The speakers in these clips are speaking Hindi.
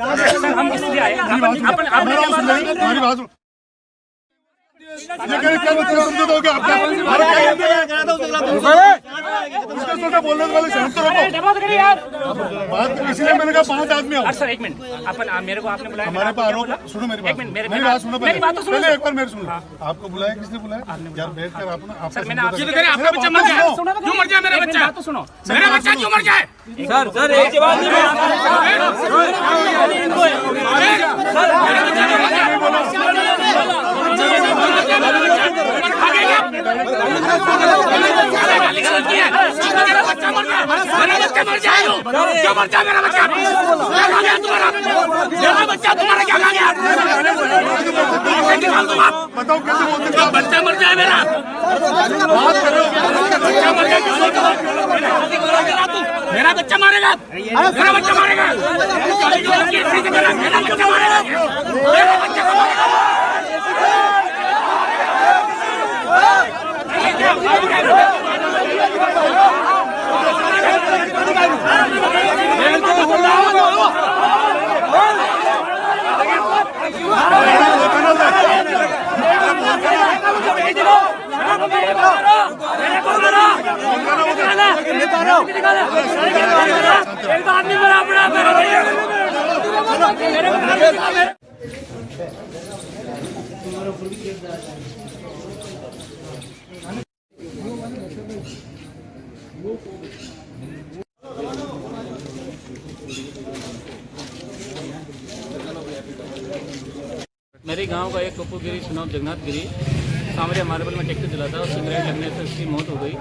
हम इसलिए आए हमारी बात। ये क्या मतलब समझे तो आपका हमारा क्या उसका बोलने वाले शांत तो रखो बात यार बात इसलिए मैंने कहा पाँच आदमी आओ सर एक मिनट अपन मेरे को आपने बुलाया हमारे पास आपको आरोप सुनो मेरी एक बात मिनट मेरी बात सुनो मेरी बात तो सुनो पहले एक बार मेरे सुनो आपको बुलाया किसने बुलाया यार बैठ कर आप ना आपसे सर मैंने आपसे समझौता आपका बच्चा मर बात जाए क्यों मर जाए मेरा बच्चा तो सुनो मेरा बच्चा क्यों मर जाए सर सर एक जवाब नहीं मेरा बच्चा मर जाए मेरा बच्चा मर जाए क्यों मर मेरा बच्चा मेरा बच्चा तुम्हारा क्या खा गया? कैसे निकाल दूँ आप बताओ कैसे बोलते बच्चा मर जाए मेरा। बात करो। बच्चा मर जाए मेरा बच्चा मारेगा। मेरा बच्चा मारेगा। मेरा बच्चा मारेगा मेरा बच्चा को मारेगा एक तो आदमी मरा अपना मेरे गाँव का एक पप्पू गिरी सुनाव जगन्नाथ गिरी। सामने मार्बल में ट्रैक्टर चला था और सिगरेट लगने से उसकी मौत हो गई।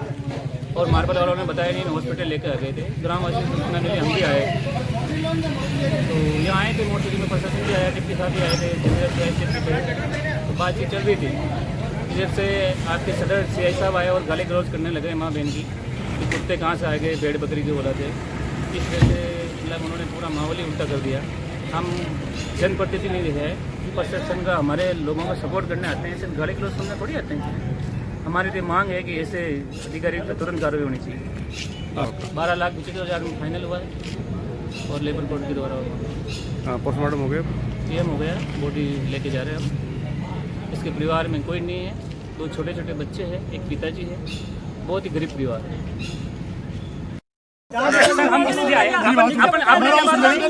और मार्बल वालों ने बताया नहीं हॉस्पिटल लेकर आ गए थे। ग्रामवासी सूचना मिली हम भी आए। तो यहाँ आए थे मोटर में प्रशासन भी आया, डिप्टी साहब भी आए थे इंजीनियर भी आए थे तो बातचीत चल रही थी। इधर से आपके सदर सी आई साहब आए और गाली गलौज करने लगे माँ बहन की कि कुत्ते कहाँ से आ गए, भेड़ बकरी के बोला थे। इस वजह से मतलब उन्होंने पूरा माहौल ही उल्टा कर दिया। हम जनप्रतिनिधि है प्रशासन का हमारे लोगों का सपोर्ट करने आते हैं, सिर्फ़ गाली गलौज करने थोड़ी आते हैं। हमारी तो मांग है कि ऐसे अधिकारी पर तुरंत कार्रवाई होनी चाहिए। बारह लाख पच्चीस हज़ार में फाइनल हुआ है और लेबर कोर्ट के द्वारा होगा पोस्टमार्टम हो गया। पीएम हो गया बॉडी लेके जा रहे हैं हम। इसके परिवार में कोई नहीं है दो छोटे छोटे बच्चे हैं एक पिताजी है बहुत ही गरीब परिवार है। हम इसलिए आए अपन क्या मतलब समझे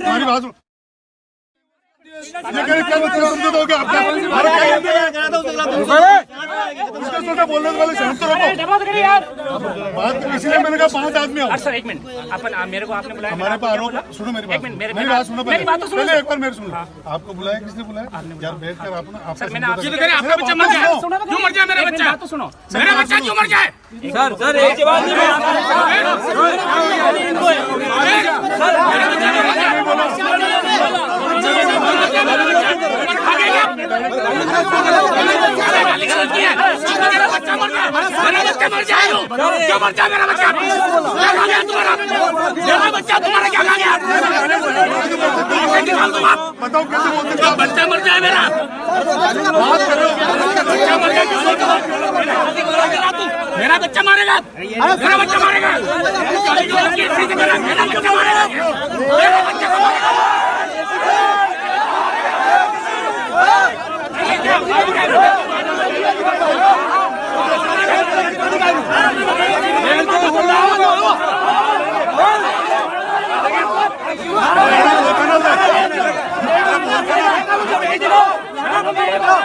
क्या उसका बोलने वाले शांत तो रखो बात करिए यार बात इसलिए मैंने कहा पाँच आदमी आओ सर एक मिनट अपन मेरे को आपने बुलाया हमारे पास आपको आरोप सुनो मेरी एक बात मिनट मेरी बात सुनो मेरी पहले बात तो सुनो एक बार मेरे सुनो आपको बुलाया किसने बुलाया यार बैठ कर आप ना आपसे सर मैंने आपसे आपका बच्चा मर। क्यों मर जाए मेरा बच्चा तो सुनो मेरा बच्चा क्यों मर जाए सर सर एक जवाब नहीं मेरा बच्चा मर जाए मेरा बच्चा मर जाए क्यों मर जाए मेरा बच्चा मेरा बच्चा तुम्हारा क्या बोलते क्यों बच्चा मर जाए मेरा बात करो बच्चा मर जाए तू? मेरा बच्चा मारेगा मेरा बच्चा मारेगा मेरा मेरा बच्चा मारेगा मेरा बच्चा मारेगा भेजो मेरे को मेरे को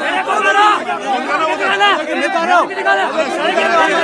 मेरे को मेरे को मेरे को